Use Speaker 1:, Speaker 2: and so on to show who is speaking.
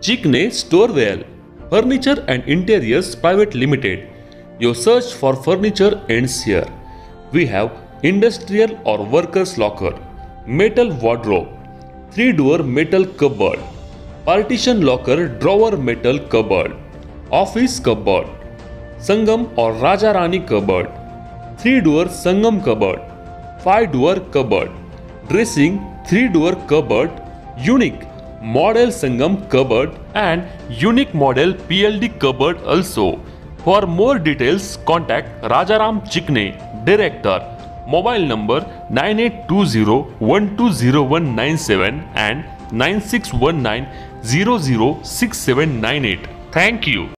Speaker 1: Chikne Storewell, Furniture and Interiors Private Limited. Your search for furniture ends here. We have industrial or workers locker, metal wardrobe, three door metal cupboard, partition locker drawer metal cupboard, office cupboard, Sangam or Raja Rani cupboard, three door Sangam cupboard, five door cupboard, dressing three door cupboard, unique model Sangam cupboard and unique model PLD cupboard also. For more details, contact Rajaram Chikne, Director. Mobile number 9820-120197 and 9619 006798. Thank you.